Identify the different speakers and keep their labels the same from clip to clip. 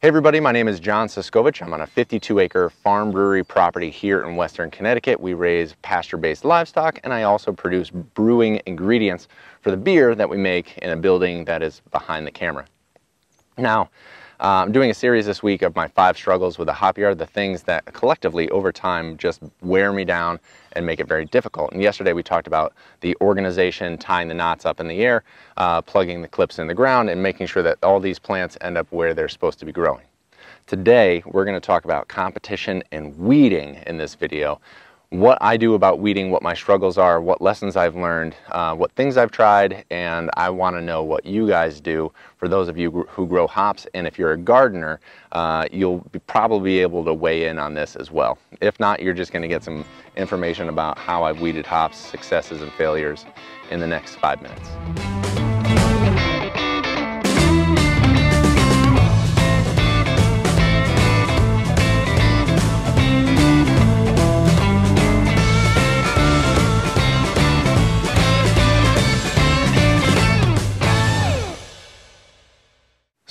Speaker 1: Hey everybody, my name is John Suscovich. I'm on a 52 acre farm brewery property here in Western Connecticut. We raise pasture-based livestock and I also produce brewing ingredients for the beer that we make in a building that is behind the camera. Now, uh, I'm doing a series this week of my five struggles with a hop yard, the things that collectively over time just wear me down and make it very difficult. And yesterday we talked about the organization, tying the knots up in the air, uh, plugging the clips in the ground, and making sure that all these plants end up where they're supposed to be growing. Today, we're going to talk about competition and weeding in this video what I do about weeding, what my struggles are, what lessons I've learned, uh, what things I've tried, and I want to know what you guys do for those of you who grow hops. And if you're a gardener, uh, you'll be probably be able to weigh in on this as well. If not, you're just going to get some information about how I've weeded hops, successes and failures in the next five minutes.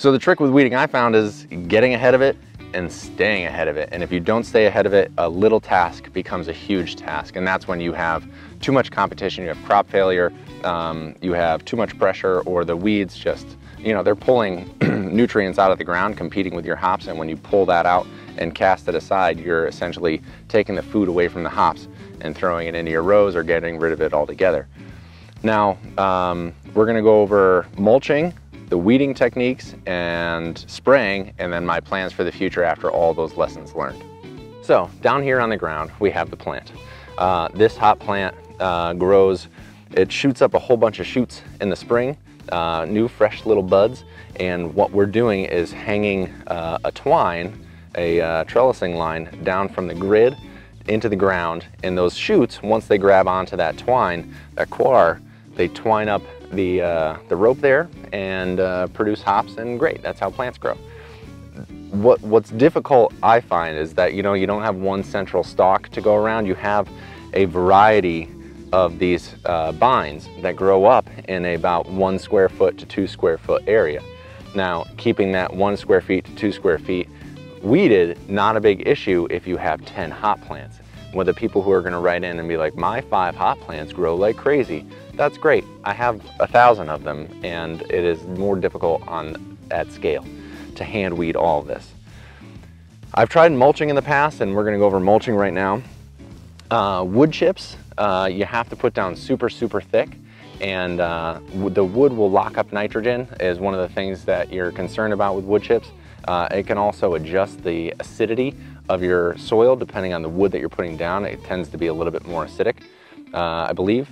Speaker 1: So the trick with weeding I found is getting ahead of it and staying ahead of it. And if you don't stay ahead of it, a little task becomes a huge task. And that's when you have too much competition, you have crop failure, um, you have too much pressure, or the weeds just, you know, they're pulling nutrients out of the ground, competing with your hops. And when you pull that out and cast it aside, you're essentially taking the food away from the hops and throwing it into your rows or getting rid of it altogether. Now, um, we're gonna go over mulching, the weeding techniques and spraying, and then my plans for the future after all those lessons learned. So down here on the ground, we have the plant. Uh, this hot plant uh, grows, it shoots up a whole bunch of shoots in the spring, uh, new fresh little buds, and what we're doing is hanging uh, a twine, a uh, trellising line down from the grid into the ground, and those shoots, once they grab onto that twine, that coir, they twine up the, uh, the rope there and uh, produce hops and great, that's how plants grow. What, what's difficult I find is that you know you don't have one central stalk to go around, you have a variety of these uh, that grow up in about one square foot to two square foot area. Now keeping that one square feet to two square feet weeded, not a big issue if you have 10 hop plants. With the people who are gonna write in and be like, my five hop plants grow like crazy, that's great. I have a thousand of them and it is more difficult on at scale to hand weed all of this. I've tried mulching in the past and we're gonna go over mulching right now. Uh, wood chips, uh, you have to put down super, super thick and uh, the wood will lock up nitrogen is one of the things that you're concerned about with wood chips. Uh, it can also adjust the acidity of your soil depending on the wood that you're putting down. It tends to be a little bit more acidic, uh, I believe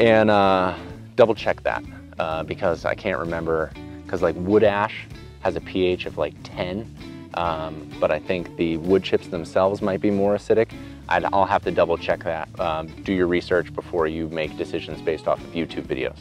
Speaker 1: and uh, double check that uh, because I can't remember because like wood ash has a pH of like 10 um, but I think the wood chips themselves might be more acidic. i will have to double check that. Um, do your research before you make decisions based off of YouTube videos.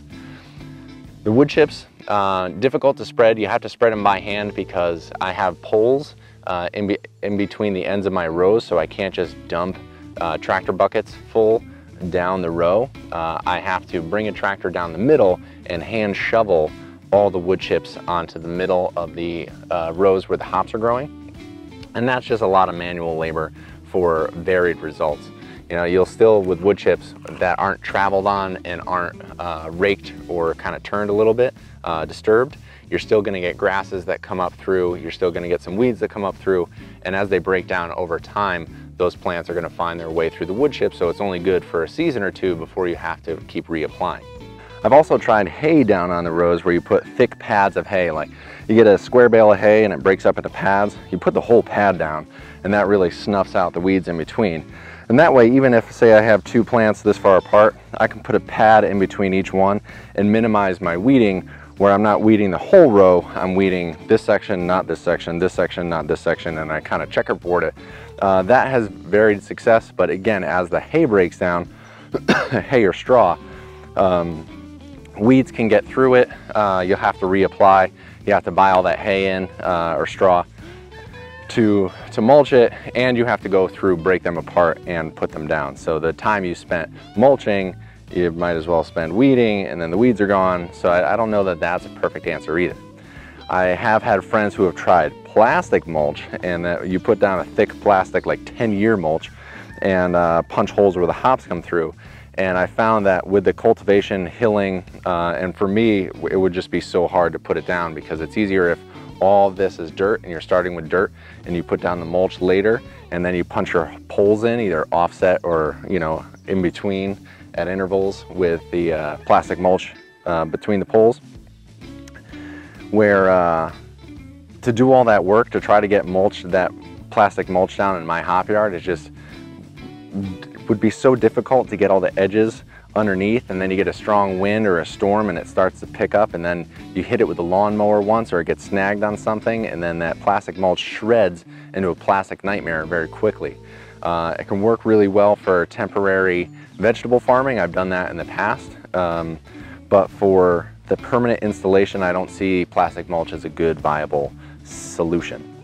Speaker 1: The wood chips, uh, difficult to spread. You have to spread them by hand because I have poles uh, in, be in between the ends of my rows so I can't just dump uh, tractor buckets full down the row, uh, I have to bring a tractor down the middle and hand shovel all the wood chips onto the middle of the uh, rows where the hops are growing. And that's just a lot of manual labor for varied results. You know, you'll still, with wood chips that aren't traveled on and aren't uh, raked or kind of turned a little bit, uh, disturbed, you're still gonna get grasses that come up through, you're still gonna get some weeds that come up through, and as they break down over time, those plants are gonna find their way through the wood chip, so it's only good for a season or two before you have to keep reapplying. I've also tried hay down on the rows where you put thick pads of hay, like you get a square bale of hay and it breaks up into pads, you put the whole pad down and that really snuffs out the weeds in between. And that way, even if say I have two plants this far apart, I can put a pad in between each one and minimize my weeding where I'm not weeding the whole row, I'm weeding this section, not this section, this section, not this section, and I kind of checkerboard it. Uh, that has varied success, but again, as the hay breaks down, hay or straw, um, weeds can get through it. Uh, you'll have to reapply. You have to buy all that hay in uh, or straw to, to mulch it, and you have to go through, break them apart, and put them down. So the time you spent mulching you might as well spend weeding and then the weeds are gone. So I, I don't know that that's a perfect answer either. I have had friends who have tried plastic mulch and that you put down a thick plastic like 10 year mulch and uh, punch holes where the hops come through. And I found that with the cultivation, hilling, uh, and for me, it would just be so hard to put it down because it's easier if all this is dirt and you're starting with dirt and you put down the mulch later and then you punch your poles in either offset or, you know, in between at intervals with the uh, plastic mulch uh, between the poles. Where uh, to do all that work to try to get mulch, that plastic mulch down in my hop yard is just would be so difficult to get all the edges underneath and then you get a strong wind or a storm and it starts to pick up and then you hit it with a lawnmower once or it gets snagged on something and then that plastic mulch shreds into a plastic nightmare very quickly. Uh, it can work really well for temporary vegetable farming. I've done that in the past. Um, but for the permanent installation, I don't see plastic mulch as a good viable solution.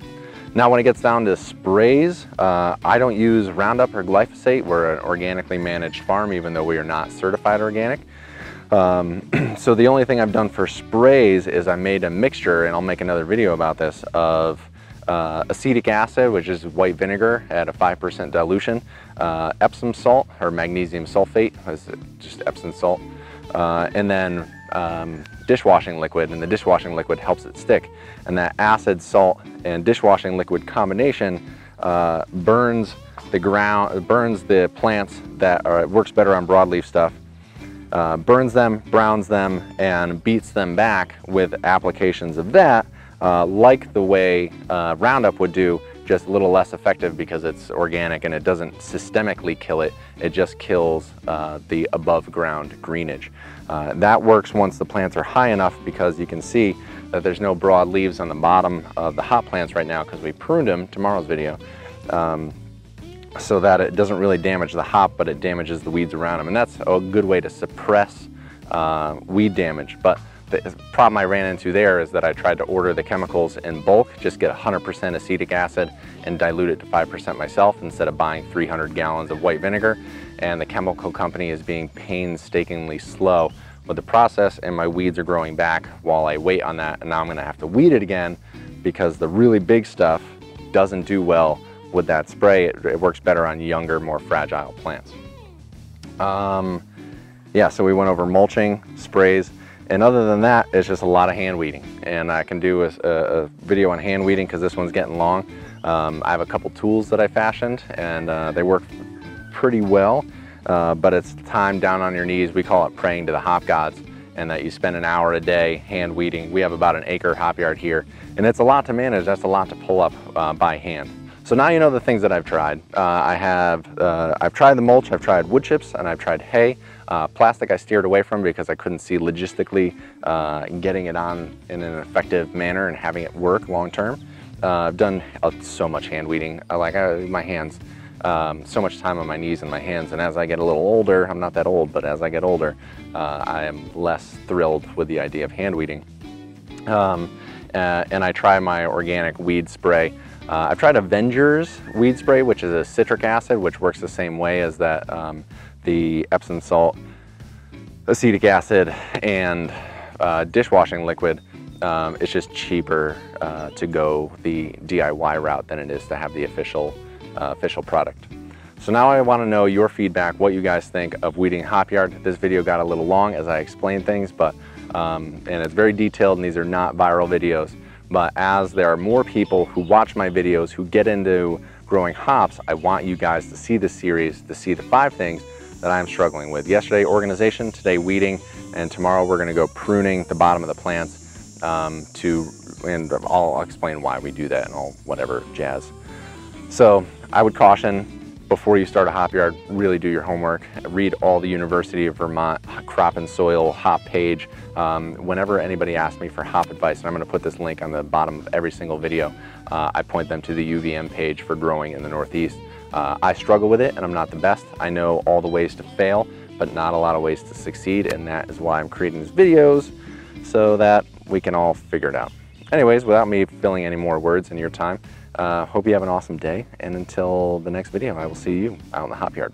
Speaker 1: Now when it gets down to sprays, uh, I don't use Roundup or glyphosate. We're an organically managed farm even though we are not certified organic. Um, so the only thing I've done for sprays is I made a mixture, and I'll make another video about this, of uh, acetic acid, which is white vinegar at a 5% dilution, uh, Epsom salt or magnesium sulfate, is just Epsom salt, uh, and then um, dishwashing liquid, and the dishwashing liquid helps it stick. And that acid, salt, and dishwashing liquid combination uh, burns the ground, burns the plants that are, works better on broadleaf stuff, uh, burns them, browns them, and beats them back with applications of that, uh, like the way uh, Roundup would do, just a little less effective because it's organic and it doesn't systemically kill it, it just kills uh, the above ground greenage. Uh, that works once the plants are high enough because you can see that there's no broad leaves on the bottom of the hop plants right now because we pruned them, tomorrow's video, um, so that it doesn't really damage the hop but it damages the weeds around them and that's a good way to suppress uh, weed damage. But the problem I ran into there is that I tried to order the chemicals in bulk, just get 100% acetic acid and dilute it to 5% myself instead of buying 300 gallons of white vinegar. And the chemical company is being painstakingly slow with the process and my weeds are growing back while I wait on that. And now I'm gonna have to weed it again because the really big stuff doesn't do well with that spray. It, it works better on younger, more fragile plants. Um, yeah, so we went over mulching, sprays, and other than that, it's just a lot of hand weeding. And I can do a, a video on hand weeding because this one's getting long. Um, I have a couple tools that I fashioned and uh, they work pretty well, uh, but it's time down on your knees. We call it praying to the hop gods and that you spend an hour a day hand weeding. We have about an acre hop yard here and it's a lot to manage. That's a lot to pull up uh, by hand. So now you know the things that I've tried. Uh, I have, uh, I've tried the mulch, I've tried wood chips, and I've tried hay. Uh, plastic I steered away from because I couldn't see logistically uh, getting it on in an effective manner and having it work long term. Uh, I've done uh, so much hand weeding, I like I, my hands, um, so much time on my knees and my hands. And as I get a little older, I'm not that old, but as I get older, I am less thrilled with the idea of hand weeding. Um, and I try my organic weed spray. Uh, I've tried Avengers weed spray, which is a citric acid, which works the same way as that um, the Epsom salt, acetic acid, and uh, dishwashing liquid. Um, it's just cheaper uh, to go the DIY route than it is to have the official, uh, official product. So now I want to know your feedback, what you guys think of weeding hop yard. This video got a little long as I explained things, but um, and it's very detailed and these are not viral videos. But as there are more people who watch my videos who get into growing hops, I want you guys to see this series, to see the five things that I'm struggling with. Yesterday, organization, today weeding, and tomorrow we're gonna go pruning the bottom of the plants um, to, and I'll explain why we do that and all whatever jazz. So I would caution before you start a hop yard, really do your homework. Read all the University of Vermont crop and soil hop page. Um, whenever anybody asks me for hop advice, and I'm gonna put this link on the bottom of every single video, uh, I point them to the UVM page for growing in the Northeast. Uh, I struggle with it and I'm not the best. I know all the ways to fail, but not a lot of ways to succeed, and that is why I'm creating these videos so that we can all figure it out. Anyways, without me filling any more words in your time, uh, hope you have an awesome day, and until the next video, I will see you out in the hop yard.